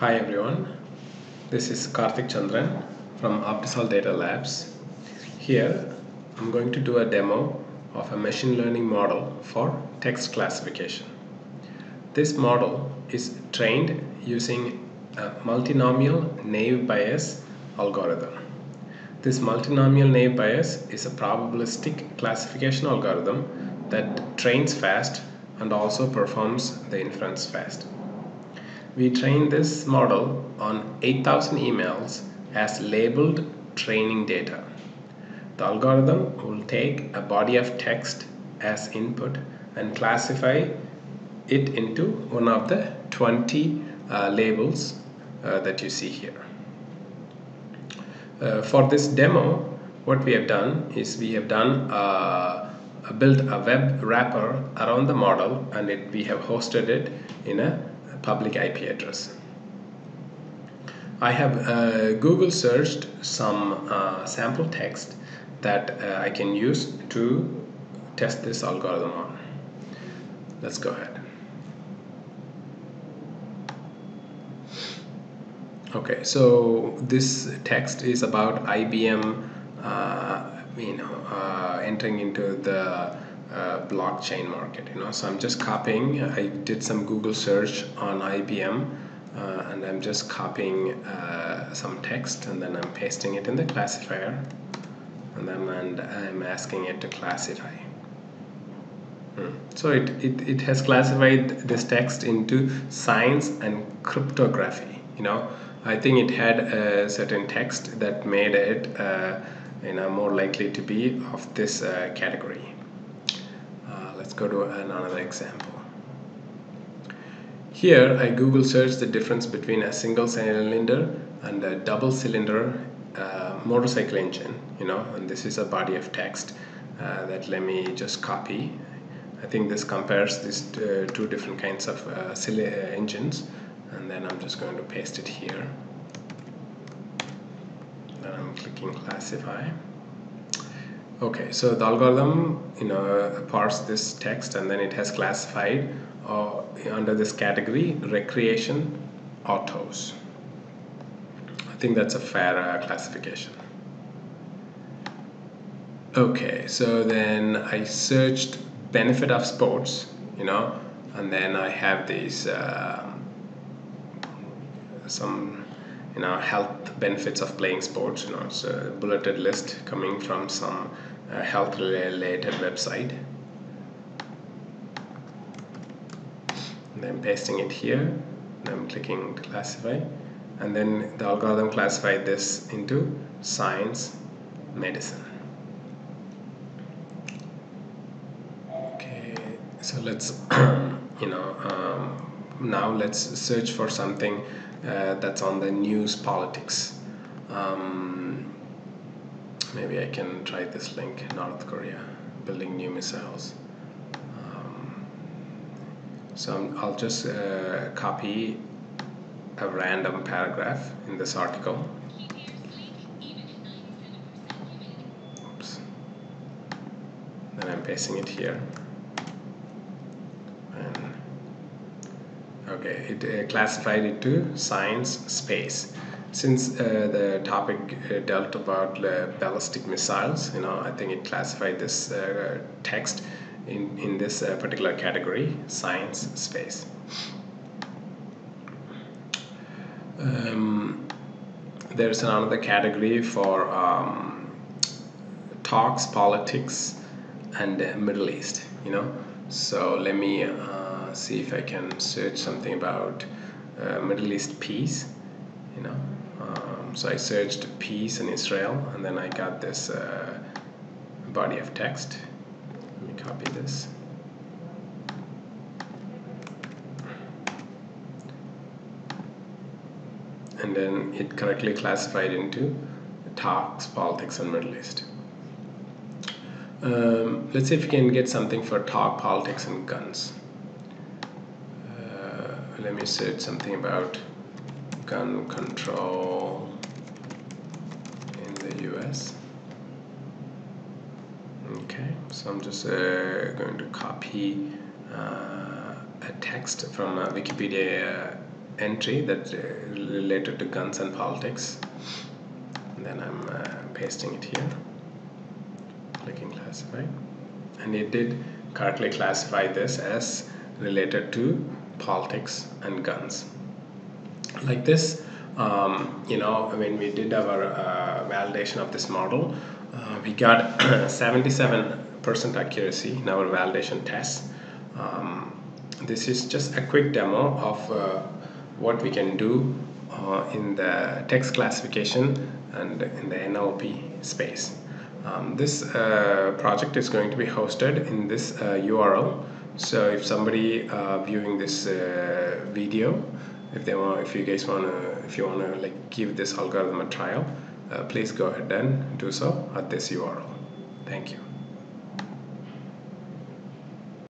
Hi everyone, this is Karthik Chandran from Optisol Data Labs. Here I'm going to do a demo of a machine learning model for text classification. This model is trained using a multinomial naive Bayes algorithm. This multinomial naive Bayes is a probabilistic classification algorithm that trains fast and also performs the inference fast. We train this model on 8000 emails as labeled training data. The algorithm will take a body of text as input and classify it into one of the 20 uh, labels uh, that you see here. Uh, for this demo, what we have done is we have done uh, built a web wrapper around the model and it, we have hosted it in a public IP address. I have uh, Google searched some uh, sample text that uh, I can use to test this algorithm on. Let's go ahead. Okay, so this text is about IBM, uh, you know, uh, entering into the uh, blockchain market. You know, so I'm just copying. I did some Google search on IBM, uh, and I'm just copying uh, some text, and then I'm pasting it in the classifier, and then and I'm asking it to classify. Hmm. So it, it, it has classified this text into science and cryptography. You know, I think it had a certain text that made it uh, you know more likely to be of this uh, category. Uh, go to another example. Here I Google search the difference between a single cylinder and a double cylinder uh, motorcycle engine. You know, and this is a body of text uh, that let me just copy. I think this compares these uh, two different kinds of engines and then I'm just going to paste it here then I'm clicking classify okay so the algorithm you know parse this text and then it has classified uh, under this category recreation autos. I think that's a fair uh, classification. Okay so then I searched benefit of sports you know and then I have these uh, some you know health benefits of playing sports you know it's a bulleted list coming from some uh, health related website. And I'm pasting it here I'm clicking to classify. And then the algorithm classified this into science medicine. Okay so let's you know um, now let's search for something uh, that's on the news politics. Um, maybe I can try this link North Korea building new missiles. Um, so i will just uh, copy a random paragraph in this article. Then I'm pasting it here. okay it uh, classified it to science space since uh, the topic uh, dealt about uh, ballistic missiles you know I think it classified this uh, text in, in this uh, particular category science space. Um, there's another category for um, talks politics and Middle East you know. So let me see if I can search something about Middle East peace you know so I searched peace in Israel and then I got this uh, body of text. Let me copy this. And then it correctly classified into talks, politics and Middle East. Um, let's see if we can get something for talk, politics and guns. Let me say something about gun control okay so I'm just uh, going to copy uh, a text from a Wikipedia entry that uh, related to guns and politics. And then I'm uh, pasting it here. Clicking classify. And it did correctly classify this as related to politics and guns. Like this um, you know when we did our uh, validation of this model. Uh, we got 77% accuracy in our validation test. Um, this is just a quick demo of uh, what we can do uh, in the text classification and in the NLP space. Um, this uh, project is going to be hosted in this URL so if somebody uh, viewing this uh, video if they want if you guys want to if you want to like give this algorithm a trial uh, please go ahead and do so. At this url thank you